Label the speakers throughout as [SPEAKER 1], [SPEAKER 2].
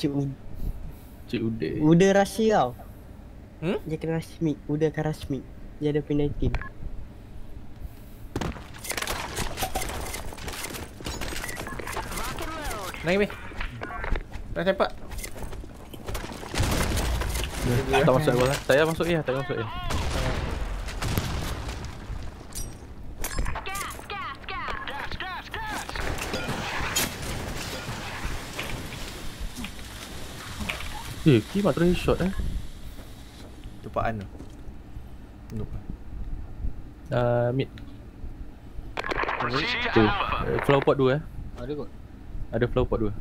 [SPEAKER 1] Cik Ud
[SPEAKER 2] Cik Ude.
[SPEAKER 1] Uda Rashid tau.
[SPEAKER 3] Hmm?
[SPEAKER 1] Dia kena Rashmi. Uda kan Rashmi. Dia ada pindah team.
[SPEAKER 3] Naik weh. Dah cepat.
[SPEAKER 2] Tak masuk gol lah. Saya masuk ya, tak masuk ya. Eh, kimak terus shot eh.
[SPEAKER 3] Tupaan tu. Lupa.
[SPEAKER 2] Uh, mid. Tu. Uh, flower pot dua eh.
[SPEAKER 4] Ada kot.
[SPEAKER 2] Ada flower pot dua.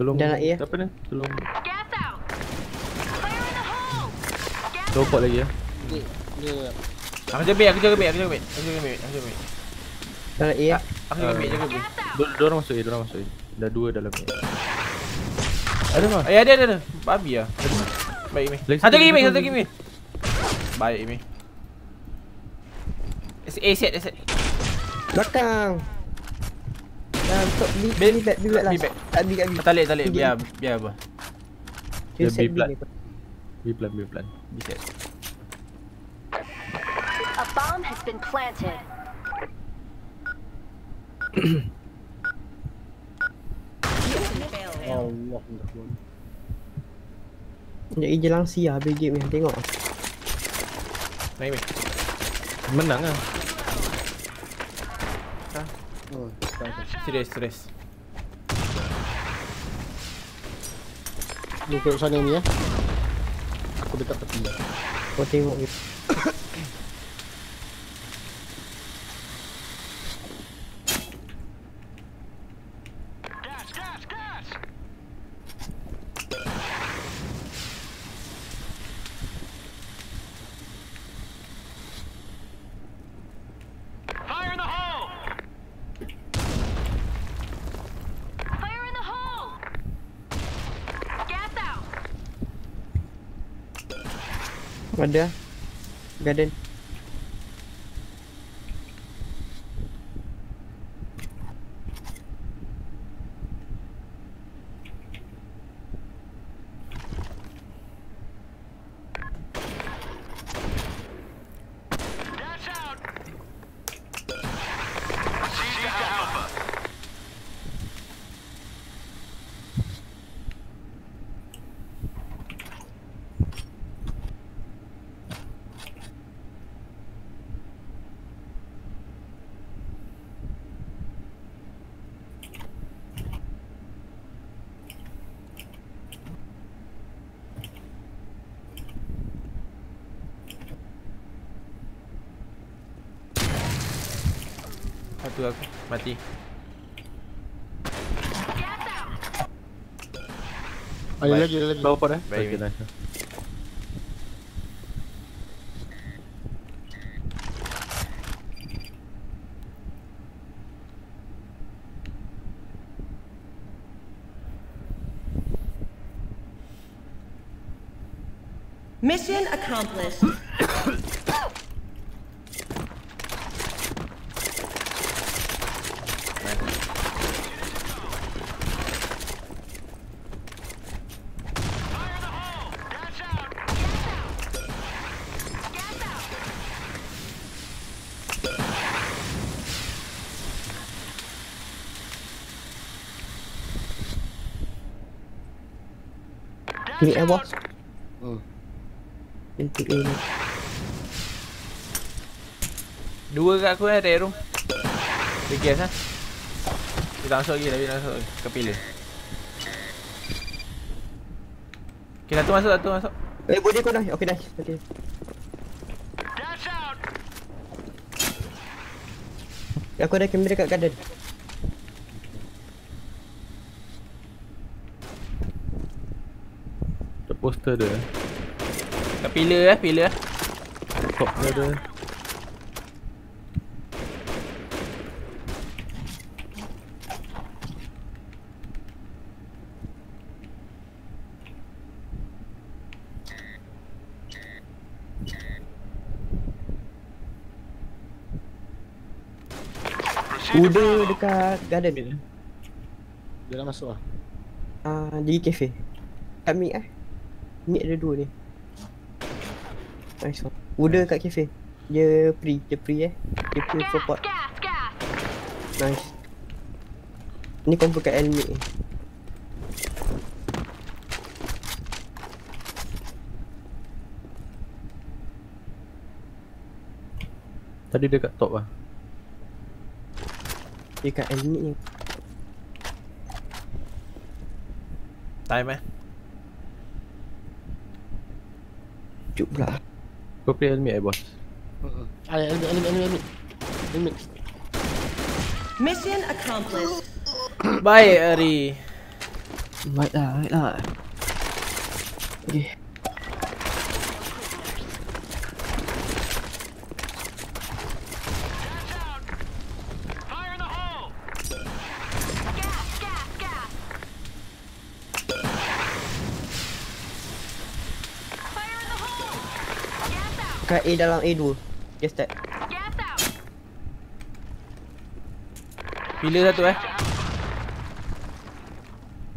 [SPEAKER 2] Tolong.
[SPEAKER 1] Dah nak ya?
[SPEAKER 2] Apa ni? Tolong. Flower pot lagi ya.
[SPEAKER 4] Dia dia
[SPEAKER 3] Aku jaga bait, aku jaga bait, aku jaga bait. Aku jaga bait, aku jaga bait.
[SPEAKER 1] Dah nak ya?
[SPEAKER 3] Aku jaga bait, jaga bait.
[SPEAKER 2] Dua, dua orang masuk ya, dua orang masuk ya. Dah dua dalam ni. Ada mah.
[SPEAKER 3] Eh ada ada ada. Babi ah. Baik Imi.
[SPEAKER 2] Lagi
[SPEAKER 3] Satu lagi Imi,
[SPEAKER 2] lagi
[SPEAKER 3] satu lagi Imi. Baik Imi. A set, A set.
[SPEAKER 1] Belakang. Dah untuk
[SPEAKER 3] Back.
[SPEAKER 1] B back back lah.
[SPEAKER 3] Back.
[SPEAKER 1] Tak B kat B.
[SPEAKER 3] Tak lek, tak.
[SPEAKER 1] Tinggi.
[SPEAKER 3] Biar, biar apa.
[SPEAKER 1] Dia
[SPEAKER 2] Dia
[SPEAKER 1] set
[SPEAKER 2] B plat.
[SPEAKER 1] ni.
[SPEAKER 2] B plan, B plan.
[SPEAKER 3] B set.
[SPEAKER 5] A bomb has been planted.
[SPEAKER 4] Allah
[SPEAKER 1] Sekejap lagi je langsi lah habis game ni. Tengok.
[SPEAKER 3] Naik Imi.
[SPEAKER 2] Menang ah.
[SPEAKER 4] Oh, tak tak.
[SPEAKER 3] Serius, serius.
[SPEAKER 4] Lu ke sana ni eh. Aku dekat tepi.
[SPEAKER 1] Kau tengok ni. Ada. Garden.
[SPEAKER 3] Satu aku mati.
[SPEAKER 4] Ada lagi, ada lagi.
[SPEAKER 2] Flower pot eh.
[SPEAKER 3] Baik,
[SPEAKER 2] Okay, nice.
[SPEAKER 6] Mission accomplished.
[SPEAKER 1] Ni air boss.
[SPEAKER 4] Hmm.
[SPEAKER 1] A ni.
[SPEAKER 3] Dua kat aku eh, red room. Dia gas ah. Dia tak masuk lagi, tapi tak masuk lagi. Ke. Okay, satu masuk, satu masuk.
[SPEAKER 1] Eh, boleh kau dah. Okay, dah. Okay. Aku ada kamera kat garden.
[SPEAKER 2] Poster dia.
[SPEAKER 3] Kat pillar eh, pillar.
[SPEAKER 2] Top dia ada.
[SPEAKER 1] Uda dekat garden.
[SPEAKER 4] Dia nak masuk lah.
[SPEAKER 1] Ah, di cafe. Kat mid eh. Mid ada dua ni. Nice one. Uda kat cafe. Dia pre, dia pre eh. Dia pre
[SPEAKER 5] gas, gas.
[SPEAKER 1] Nice. Ni confirm kat mid ni.
[SPEAKER 2] Tadi dia kat top lah.
[SPEAKER 1] Dia kat L mid ni.
[SPEAKER 3] Time eh.
[SPEAKER 1] Cuk pula.
[SPEAKER 2] Kau play helmet eh boss?
[SPEAKER 4] Hmm. Ah, element, element, element. Element.
[SPEAKER 6] Mission accomplished.
[SPEAKER 3] Baik Ari.
[SPEAKER 1] Baik lah, baik lah. Okay.
[SPEAKER 5] Gas, gas, gas. Fire in the hole. Gas out.
[SPEAKER 1] Kat A dalam A2. Dia start.
[SPEAKER 3] Pilih satu eh.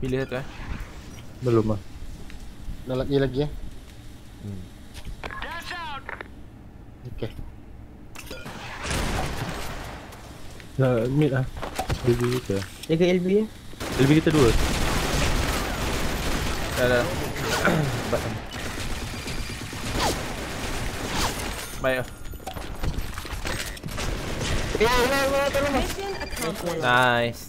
[SPEAKER 3] Pilih satu eh.
[SPEAKER 2] Belum lah.
[SPEAKER 4] Dah lagi lagi eh. Okay.
[SPEAKER 2] Dah mid lah. LB kita.
[SPEAKER 1] Jaga LB eh.
[SPEAKER 2] LB kita dua.
[SPEAKER 3] Dah dah. Baik.
[SPEAKER 1] Eh, eh, eh, tolong bang.
[SPEAKER 6] Mission accomplished.
[SPEAKER 3] Nice.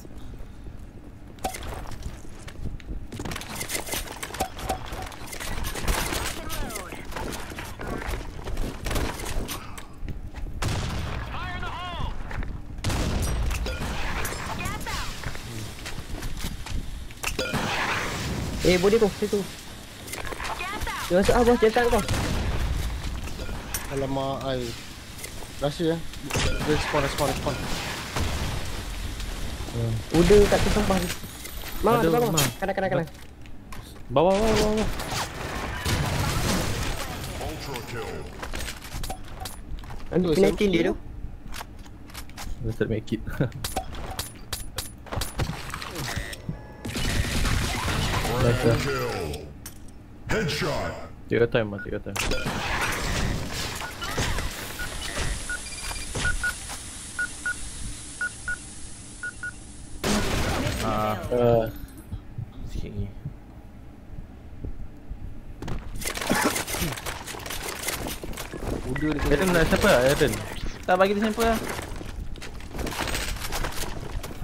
[SPEAKER 1] Eh, body tu, situ. Dia masuk ah bos, dia kat kau.
[SPEAKER 4] Alamak, ai. Rahsia eh. Dia spawn, spawn, spawn.
[SPEAKER 1] Uda kat tu sampah tu. Mak,
[SPEAKER 2] Ada,
[SPEAKER 1] bang. Kanan, kanan, kanan.
[SPEAKER 2] Bawah, bawah, bawah. bawah.
[SPEAKER 4] Tu,
[SPEAKER 1] penalti
[SPEAKER 4] SMG
[SPEAKER 1] dia tu.
[SPEAKER 2] Dia tak make it. nice lah.
[SPEAKER 7] Headshot.
[SPEAKER 2] Tiga time lah, tiga time.
[SPEAKER 3] Ah,
[SPEAKER 2] Uh,
[SPEAKER 3] sikit lagi.
[SPEAKER 4] Uda dia
[SPEAKER 2] nak siapa lah Eden?
[SPEAKER 3] Tak bagi dia sample lah.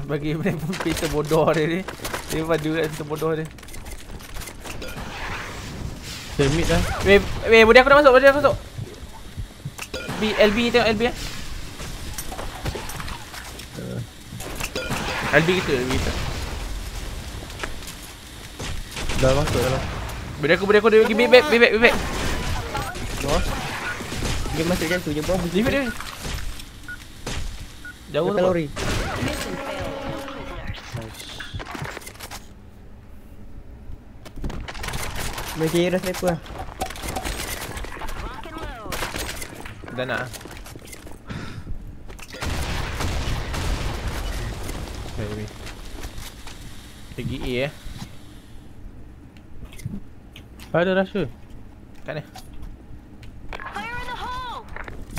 [SPEAKER 3] Bagi dia pun Peter bodoh dia ni. Dia memang juga Peter bodoh dia.
[SPEAKER 2] Saya mid lah.
[SPEAKER 3] Weh, weh, body aku dah masuk, body aku masuk. B, LB tengok LB eh. LB kita, LB kita.
[SPEAKER 2] Dah masuk dalam.
[SPEAKER 3] Body aku, body aku, dia pergi back, back, back, back, back.
[SPEAKER 1] Dia masuk tu je bos.
[SPEAKER 3] Leave dia. Jauh tu.
[SPEAKER 1] kalori.
[SPEAKER 6] Failed.
[SPEAKER 1] Main kira sniper lah.
[SPEAKER 3] Dah nak. ah. Weh. Pergi A eh.
[SPEAKER 2] Ada rasa.
[SPEAKER 3] Kat ni.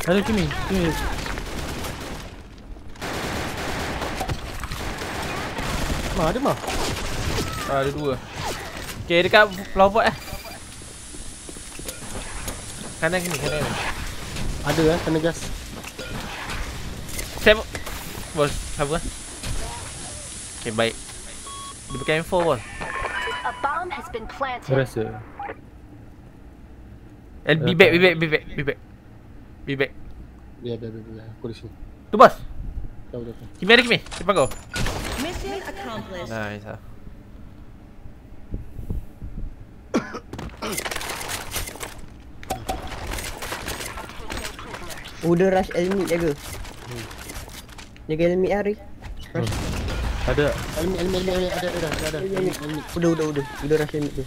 [SPEAKER 2] Ada Kimi. Kimi.
[SPEAKER 4] Mah, ada mah.
[SPEAKER 3] Ah, ada dua. Okay, dekat flower pot eh. Kanan sini, kanan.
[SPEAKER 4] Ada eh, kena gas.
[SPEAKER 3] Saya Bos, apa? Okay, baik. Dia pakai M4 bos.
[SPEAKER 5] A bomb has been planted.
[SPEAKER 2] Rasa.
[SPEAKER 3] Eh, be back, be back, be back, be back. Be back.
[SPEAKER 4] Dia ada, ada, ada. Aku di sini.
[SPEAKER 3] Tu bos.
[SPEAKER 4] Tahu, tahu, tahu.
[SPEAKER 3] Kimi ada Kimi. Depan kau.
[SPEAKER 6] Mission accomplished.
[SPEAKER 3] Nice ah.
[SPEAKER 1] Uda rush elmit jaga. Jaga elmit hari.
[SPEAKER 2] Ada.
[SPEAKER 4] Helmet, helmet, helmet, ada, ada, ada. Helmet, helmet.
[SPEAKER 1] Udah, udah, udah. Udah dah helmet tu.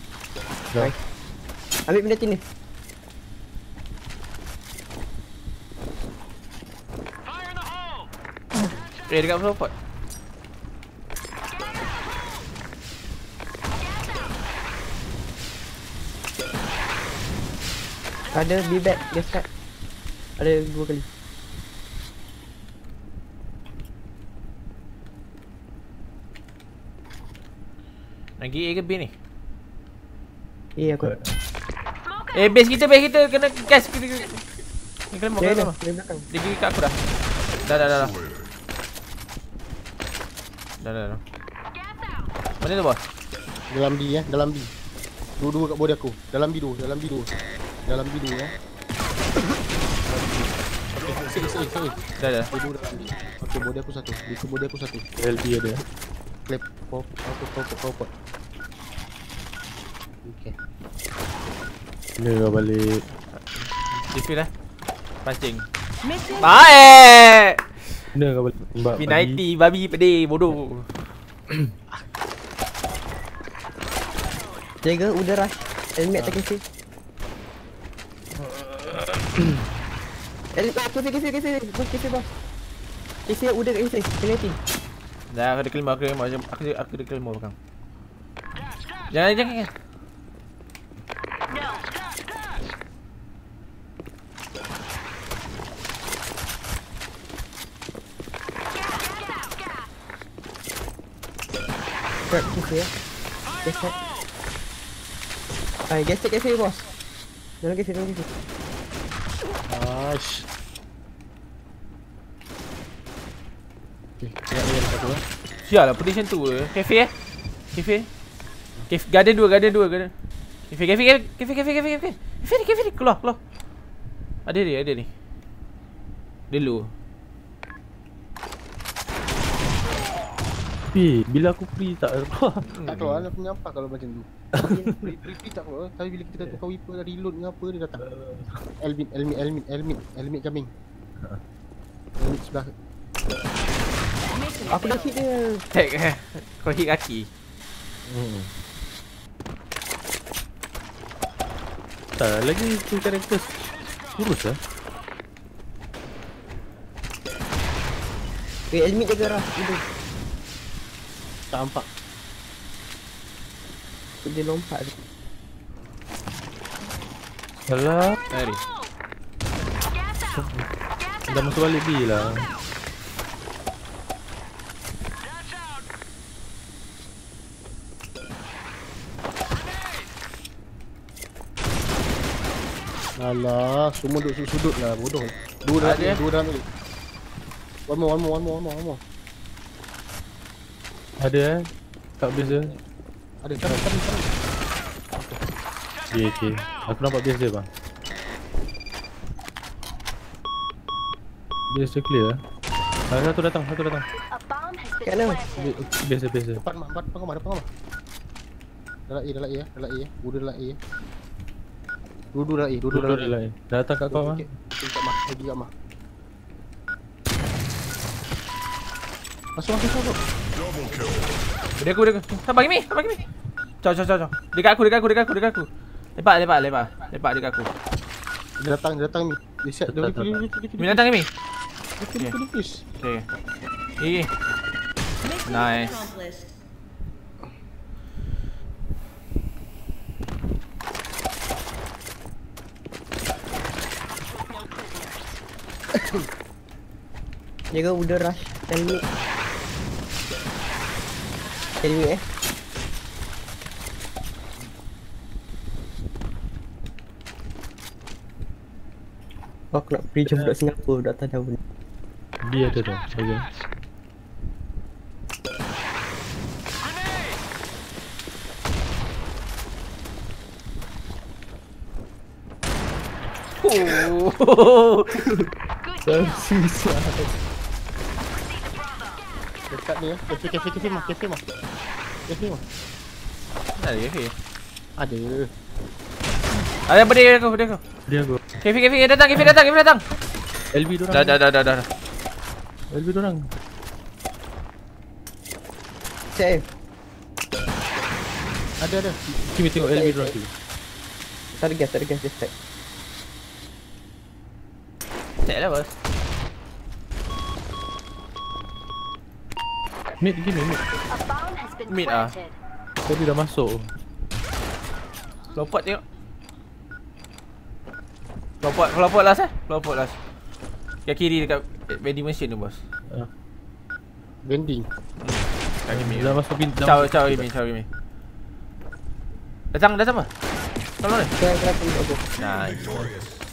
[SPEAKER 2] Dah.
[SPEAKER 1] Ambil benda sini.
[SPEAKER 3] Eh, dekat apa?
[SPEAKER 1] Ada, be back, just cut. Ada dua kali.
[SPEAKER 3] Lagi A ke B ni?
[SPEAKER 1] Eh aku.
[SPEAKER 3] Eh base kita base kita kena gas kita. Ni kena mau kena
[SPEAKER 1] dia belakang.
[SPEAKER 3] Dia pergi kat aku dah. Dah dah dah dah. Dah dah dah. Mana tu bos?
[SPEAKER 4] Dalam B ya, dalam B. Dua-dua kat body aku. Dalam B dua, dalam B dua. Dalam B dua ya. Okay, sik, sik, sik.
[SPEAKER 3] Dah dah.
[SPEAKER 4] Okay, body aku satu. Di body aku satu.
[SPEAKER 2] LB ada.
[SPEAKER 4] Clap, pop, pop, pop, pop, pop. Okay.
[SPEAKER 2] Kena kau balik.
[SPEAKER 3] Defil lah. Pancing.
[SPEAKER 6] Mission
[SPEAKER 3] Baik.
[SPEAKER 2] Kena kau balik. Tembak
[SPEAKER 3] P90 babi pedih bodoh.
[SPEAKER 1] Jaga udah rush. Helmet cafe. Helmet cafe cafe cafe. Bos cafe bos. Cafe udah kat. Kena team.
[SPEAKER 3] Dah aku ada kelima aku kelima aku aku, aku ada kelima belakang. Jangan jangan. jangan.
[SPEAKER 1] Ya. Gas cut. Ay, gas cut cafe bos. Dalam cafe, dalam cafe.
[SPEAKER 4] Ash. Okay, lihat lihat satu eh.
[SPEAKER 3] Sial lah position tu eh. Cafe eh. Cafe. Cafe garden dua garden dua garden. Cafe cafe cafe cafe cafe cafe cafe. Ni cafe ni keluar keluar. Ada dia ada ni. Dia lu.
[SPEAKER 2] Eh, bila aku free tak apa.
[SPEAKER 4] Tak keluar lah punya apa kalau macam tu. Free free free tak keluar. Tapi bila kita tukar wiper dah reload ke apa dia datang. Elmit, Elmit, Elmit, Elmit, Elmit coming. Elmit sebelah.
[SPEAKER 1] Aku dah hit dia.
[SPEAKER 3] Tag eh. Kau hit kaki.
[SPEAKER 2] Hmm. Tak lagi tu karakter kurus lah.
[SPEAKER 1] Eh, helmet jaga rush. Udah.
[SPEAKER 4] Tak nampak.
[SPEAKER 1] Dia lompat tu.
[SPEAKER 2] Salah.
[SPEAKER 3] Mari.
[SPEAKER 2] Dah masuk balik B lah.
[SPEAKER 4] Alah, semua duduk sudut-sudut lah, bodoh. Dua dalam
[SPEAKER 3] Ada.
[SPEAKER 4] ni, dua dalam ni. One more, one more, one more, one more, one more.
[SPEAKER 2] Ada eh. Tak base dia.
[SPEAKER 4] Ada, cari, cari, cari.
[SPEAKER 2] Okay, okay. Aku nampak base dia bang. Base dia clear. Ah, satu datang, satu datang.
[SPEAKER 1] Kat mana?
[SPEAKER 2] Base dia, base dia.
[SPEAKER 4] Depan, mak, depan, kamar, depan kamar. Dalam A, dalam A ya, dalam A ya. Dua dalam A ya. Dua-dua dalam A, dua-dua
[SPEAKER 2] Dua
[SPEAKER 4] dalam A.
[SPEAKER 2] lain. Dah datang kat kau ah.
[SPEAKER 4] Okey. Kat Mah, lagi kat Mah. Masuk, masuk, masuk.
[SPEAKER 3] Dia aku dia aku. Sabar Kimi, sabar Kimi. Caw caw caw caw. Dekat aku dekat aku dekat aku dekat aku. Lepak lepak lepak. Lepak dekat aku.
[SPEAKER 4] Dia datang, dia datang ni. Dia siap, dia
[SPEAKER 2] Tak, tak, tak.
[SPEAKER 4] pilih,
[SPEAKER 3] Kimi datang
[SPEAKER 4] pilih, please.
[SPEAKER 3] Okay. Gigi.
[SPEAKER 6] mission
[SPEAKER 3] Nice.
[SPEAKER 6] accomplished.
[SPEAKER 1] Jaga udah rush. Helmet. Helmet eh. Oh, aku nak pergi jumpa budak Singapura, dah tak tahu ni.
[SPEAKER 2] B ada dah. Okay.
[SPEAKER 3] Oh.
[SPEAKER 1] Susah.
[SPEAKER 4] Dekat ni ya. Kafe, kafe, kafe mah, kafe mah. Kafe mah.
[SPEAKER 3] Mana dia Kimi?
[SPEAKER 4] Ada.
[SPEAKER 3] Ada apa dia aku dia aku.
[SPEAKER 2] Dia aku.
[SPEAKER 3] Kimi Kimi datang Kimi datang Kimi datang.
[SPEAKER 2] LB dorang.
[SPEAKER 3] Dah dah dah dah dah.
[SPEAKER 2] LB dorang.
[SPEAKER 1] Save.
[SPEAKER 4] Ada, ada.
[SPEAKER 2] Kimi tengok LB dorang tu.
[SPEAKER 1] Tak ada gas, tak ada gas, just tag.
[SPEAKER 3] Tak lah bos.
[SPEAKER 2] Mid gini mid.
[SPEAKER 3] Mid ah.
[SPEAKER 2] Tadi dah masuk.
[SPEAKER 3] Lompat tengok. Kelompok, kelompok last eh? Kelompok last. Yang kiri dekat vending machine tu bos.
[SPEAKER 4] Vending.
[SPEAKER 3] Kat Kimi.
[SPEAKER 2] Dah masuk pintu.
[SPEAKER 3] Ciao, ciao Kimi, ciao Kimi. Datang, datang apa? Tolong ni.
[SPEAKER 1] Saya akan aku.
[SPEAKER 3] Nice.